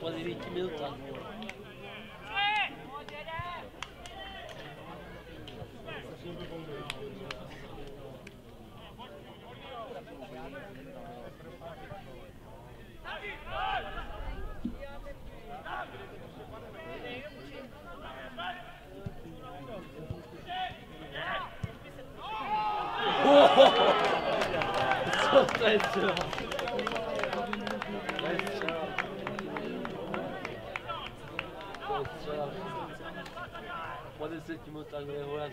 Poderia ter meu Pode ser que you must agree who has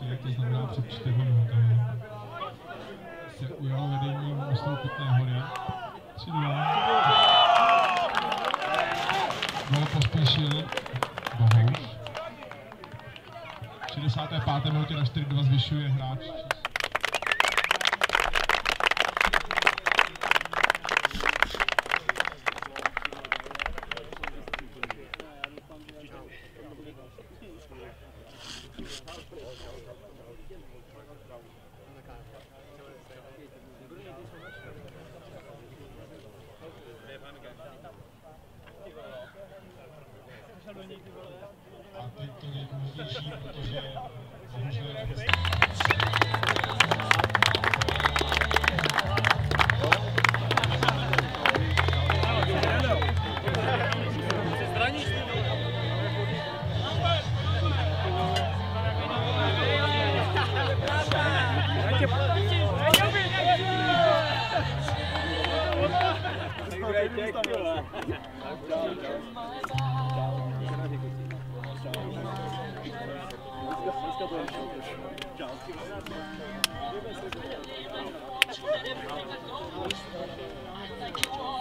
60. minutě, to znamená před 4 minutami, se ujalo vedení Mostu Kutné hory. 3-2. Gol pospíšil Bohouš. V 65. minutě na 4-2 zvyšuje hráč a teď to nejdůležitější, protože bohužel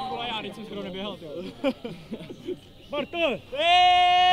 Vole, já teď jsem skoro neběhal, ty. Bartol! Eee!